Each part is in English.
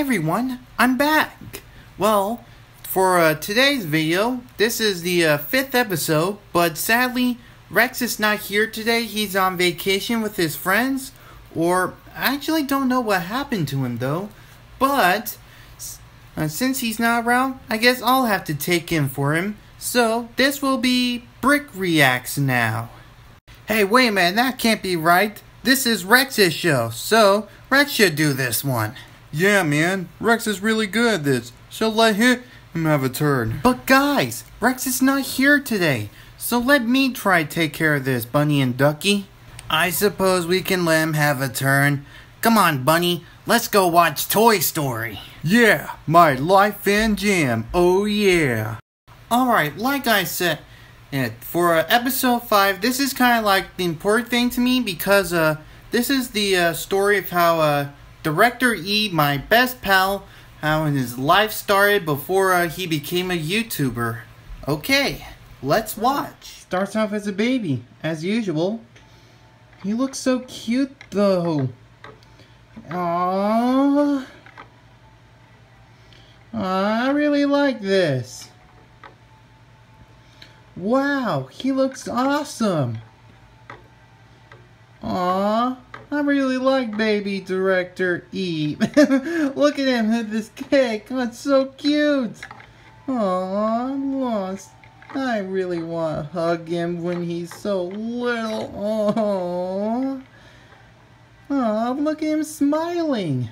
Everyone, I'm back. Well, for uh, today's video, this is the uh, fifth episode, but sadly, Rex is not here today. He's on vacation with his friends, or I actually don't know what happened to him though. But uh, since he's not around, I guess I'll have to take in for him. So this will be Brick Reacts now. Hey, wait a minute, that can't be right. This is Rex's show, so Rex should do this one. Yeah, man, Rex is really good at this. So let him have a turn. But guys, Rex is not here today, so let me try to take care of this, Bunny and Ducky. I suppose we can let him have a turn. Come on, Bunny, let's go watch Toy Story. Yeah, my life and jam. Oh yeah. Alright, like I said, for uh, episode 5, this is kind of like the important thing to me because uh, this is the uh, story of how uh, Director E, my best pal, how his life started before uh, he became a YouTuber. Okay, let's watch. Starts off as a baby, as usual. He looks so cute though. Aww. I really like this. Wow, he looks awesome. Aww, I really like baby director E. Look at him with this cake. Oh, it's so cute. Aww, I'm lost. I really want to hug him when he's so little. Aww. Aw, look at him smiling.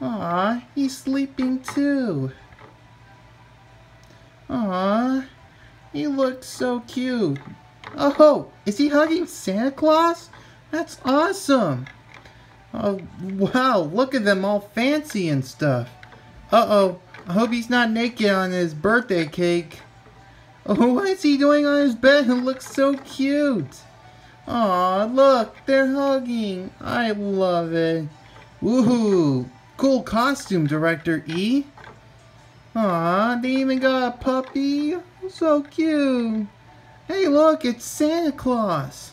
Aw, he's sleeping too. Aw, he looks so cute. Oh, is he hugging Santa Claus? That's awesome. Oh, wow, look at them all fancy and stuff. Uh-oh, I hope he's not naked on his birthday cake. Oh, what is he doing on his bed? It looks so cute. Aw, look, they're hugging. I love it. Woohoo! Cool costume, Director E. Aw, they even got a puppy. So cute. Hey, look, it's Santa Claus.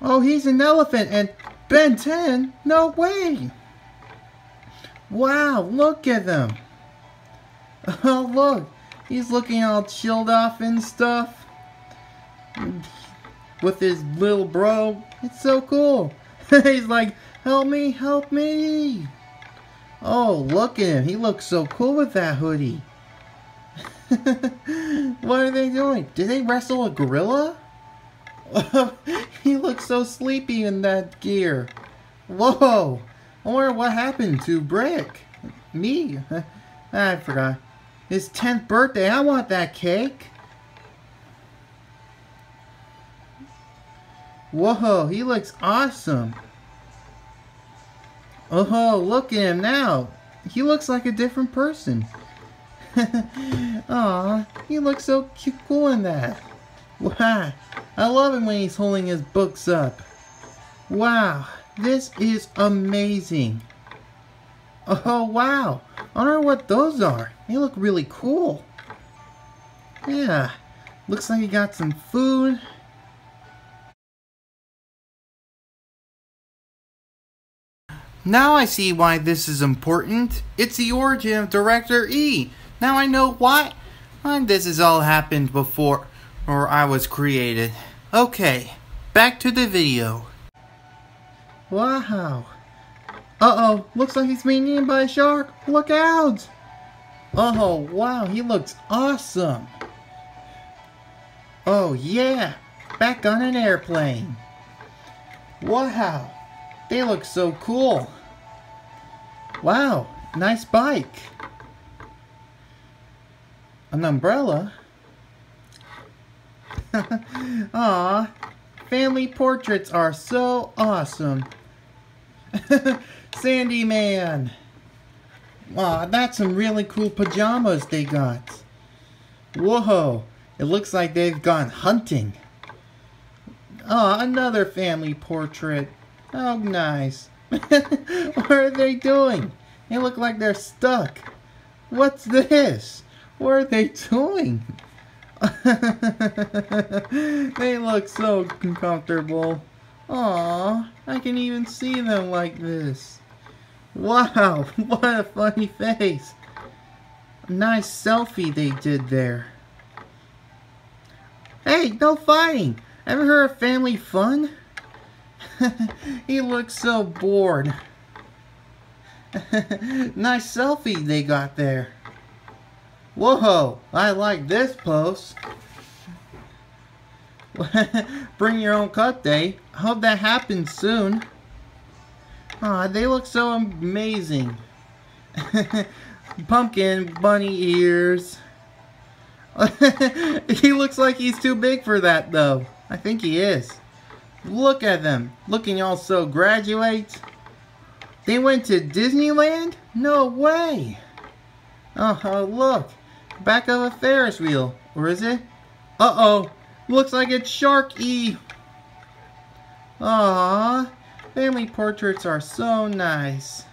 Oh, he's an elephant and Ben 10? No way. Wow, look at them. Oh, look. He's looking all chilled off and stuff. With his little bro. It's so cool. he's like, help me, help me. Oh, look at him. He looks so cool with that hoodie. what are they doing? Did they wrestle a gorilla? he looks so sleepy in that gear. Whoa! I wonder what happened to Brick. Me? I forgot. His 10th birthday. I want that cake. Whoa, he looks awesome. Oh, look at him now. He looks like a different person. Aw, he looks so cute, cool in that. Wow, I love him when he's holding his books up. Wow, this is amazing. Oh, wow. I wonder what those are. They look really cool. Yeah, looks like he got some food. Now I see why this is important. It's the origin of Director E. Now I know why this has all happened before or I was created. Okay, back to the video. Wow. Uh-oh, looks like he's being eaten by a shark. Look out! Oh, wow, he looks awesome. Oh, yeah, back on an airplane. Wow, they look so cool. Wow, nice bike an umbrella? Aw, family portraits are so awesome. Sandy Man. Wow, that's some really cool pajamas they got. Whoa, it looks like they've gone hunting. Aw, another family portrait. Oh, nice. what are they doing? They look like they're stuck. What's this? What are they doing? they look so comfortable. Aw, I can even see them like this. Wow, what a funny face. Nice selfie they did there. Hey, no fighting. Ever heard of family fun? he looks so bored. nice selfie they got there. Whoa, I like this post. Bring your own cut day. Hope that happens soon. Aw, they look so amazing. Pumpkin bunny ears. he looks like he's too big for that though. I think he is. Look at them. Looking all so graduate. They went to Disneyland? No way. Oh, look. Back of a Ferris wheel. Or is it? Uh-oh. Looks like it's Sharky. Aww. Family portraits are so nice.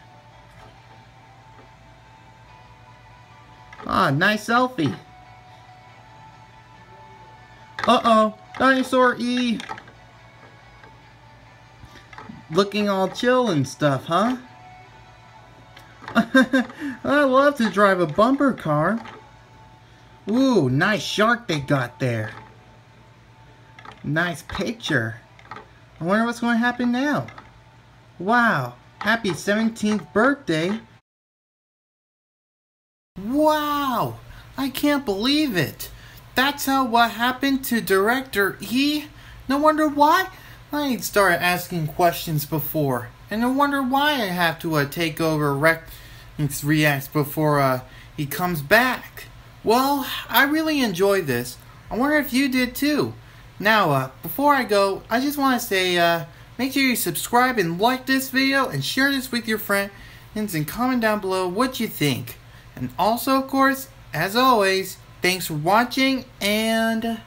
Ah, nice selfie. Uh-oh. Dinosaur E. Looking all chill and stuff, huh? I love to drive a bumper car. Ooh, nice shark they got there. Nice picture. I wonder what's going to happen now. Wow, happy 17th birthday. Wow, I can't believe it. That's how what happened to director E? No wonder why I ain't started asking questions before. And no wonder why I have to uh, take over Rex Reacts before uh, he comes back. Well, I really enjoyed this. I wonder if you did too. Now, uh, before I go, I just want to say, uh, make sure you subscribe and like this video and share this with your friends and comment down below what you think. And also, of course, as always, thanks for watching and...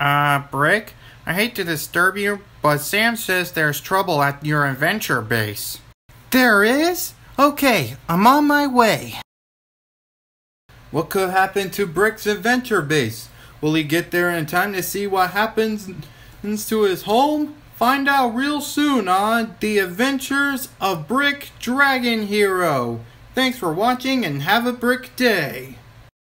Uh, Brick, I hate to disturb you, but Sam says there's trouble at your adventure base. There is? Okay, I'm on my way. What could happen to Brick's adventure base? Will he get there in time to see what happens to his home? Find out real soon on The Adventures of Brick Dragon Hero. Thanks for watching and have a brick day.